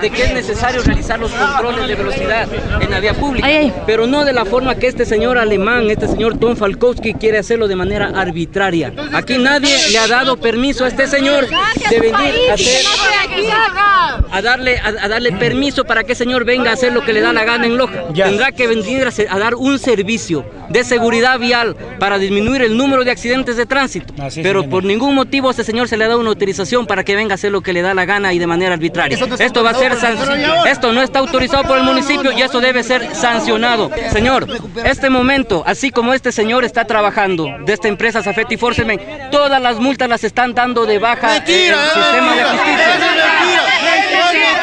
de que es necesario realizar los controles de velocidad en la vía pública, Ay, ay. pero no de la forma que este señor alemán, este señor Tom Falkowski quiere hacerlo de manera arbitraria. Aquí nadie le ha dado permiso a este señor de venir a hacer a darle, a, a darle permiso para que el señor venga a hacer lo que le da la gana en Loja. Ya. Tendrá que venir a, a dar un servicio de seguridad vial para disminuir el número de accidentes de tránsito. Así Pero señor. por ningún motivo a este señor se le da una autorización para que venga a hacer lo que le da la gana y de manera arbitraria. Esto va a ser Esto no está autorizado por el municipio y eso debe ser sancionado. Señor, este momento, así como este señor está trabajando de esta empresa Safety Forcemen, todas las multas las están dando de baja el sistema de justicia.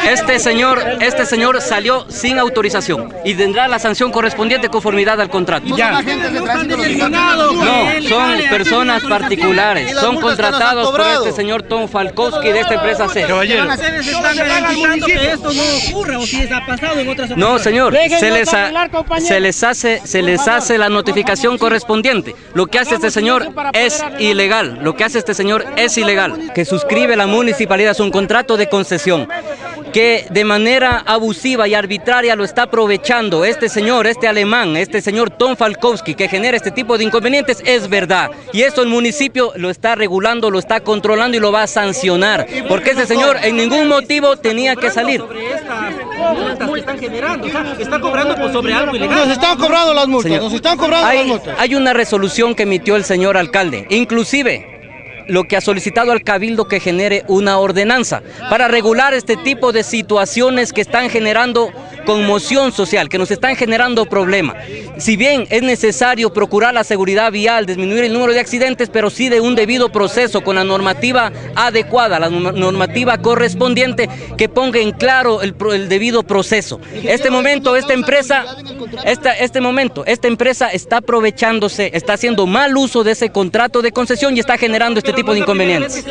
Este señor, este señor salió sin autorización y tendrá la sanción correspondiente conformidad al contrato. Ya. No, son personas particulares, son contratados por este señor Tom Falkowski de esta empresa C. No ocurra o si es- ha pasado en otras No, ocasiones. señor, se les, ha- se les hace, se les hace la notificación correspondiente. Lo que hace este señor es ilegal. Lo que hace este señor es ilegal. Que suscribe la municipalidad es un contrato de concesión que de manera abusiva y arbitraria lo está aprovechando este señor, este alemán, este señor Tom Falkowski, que genera este tipo de inconvenientes, es verdad. Y esto el municipio lo está regulando, lo está controlando y lo va a sancionar. Porque ese señor en ningún motivo tenía que salir. Sobre están generando, o sea, está cobrando por sobre algo ilegal. Nos están cobrando las multas, Señor, nos están cobrando las multas. hay una resolución que emitió el señor alcalde, inclusive lo que ha solicitado al cabildo que genere una ordenanza para regular este tipo de situaciones que están generando conmoción social, que nos están generando problemas. Si bien es necesario procurar la seguridad vial, disminuir el número de accidentes, pero sí de un debido proceso con la normativa adecuada, la norma- normativa correspondiente que ponga en claro el, debido proceso. Este momento, esta empresa, esta, este momento, esta empresa está aprovechándose, está haciendo mal uso de ese contrato de concesión y está generando este tipo de inconvenientes.